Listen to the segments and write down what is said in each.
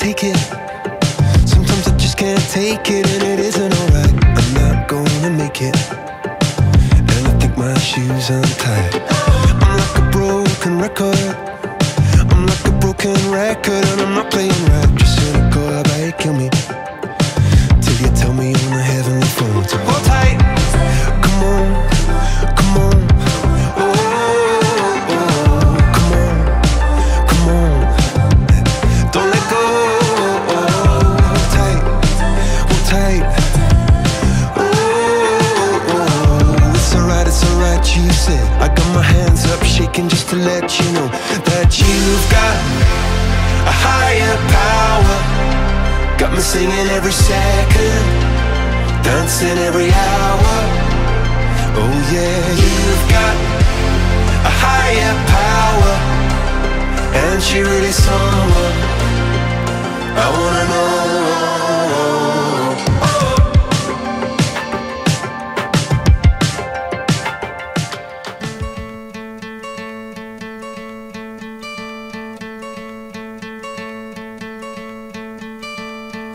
take it. Sometimes I just can't take it and it isn't alright. I'm not gonna make it. And I think my shoes untied. I'm like a broken record. I'm like a broken record and I'm not playing right. Just cynical, I kill me. Let you know that you've got a higher power. Got me singing every second, dancing every hour. Oh yeah, you've got a higher power, and she really someone I wanna know.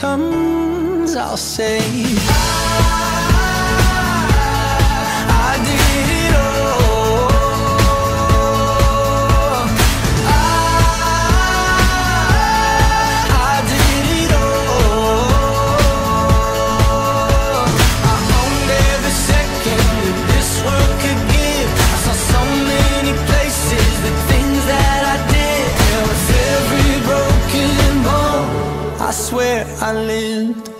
Comes, I'll say. I did it all. Swear I lived.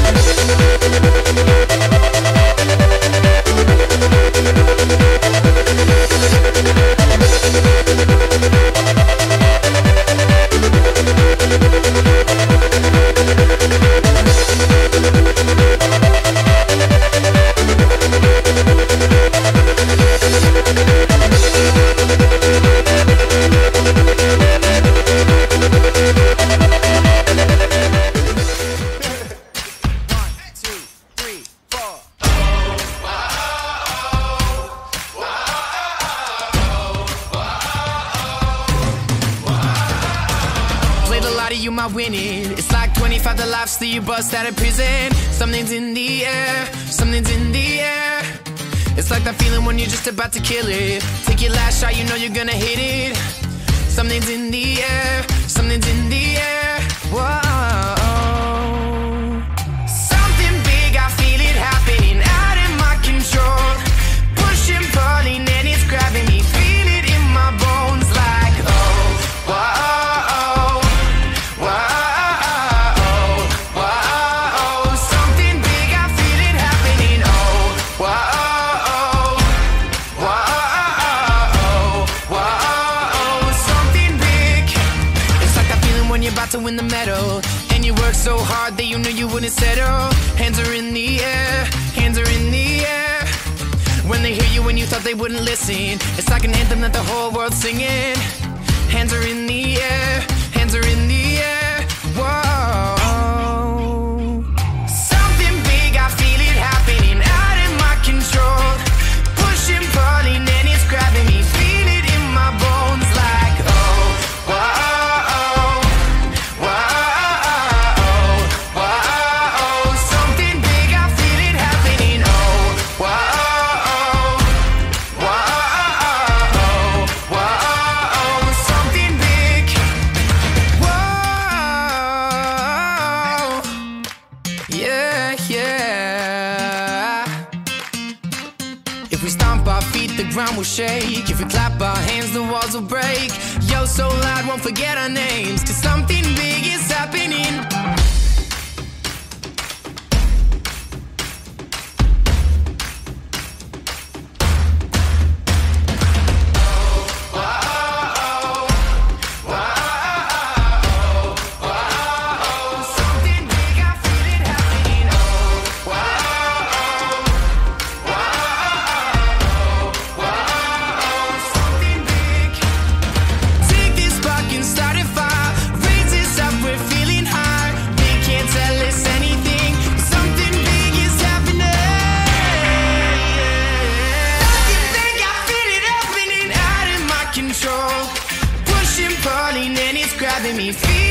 I winning? It's like 25 the lives that you bust out of prison. Something's in the air, something's in the air. It's like that feeling when you're just about to kill it. Take your last shot, you know you're gonna hit it. And you work so hard that you knew you wouldn't settle. Hands are in the air, hands are in the air. When they hear you when you thought they wouldn't listen. It's like an anthem that the whole world's singing. Hands are in the air, hands are in the air. Stomp our feet, the ground will shake. If we clap our hands, the walls will break. Yo, so loud, won't forget our names. Cause something big is happening. See. feel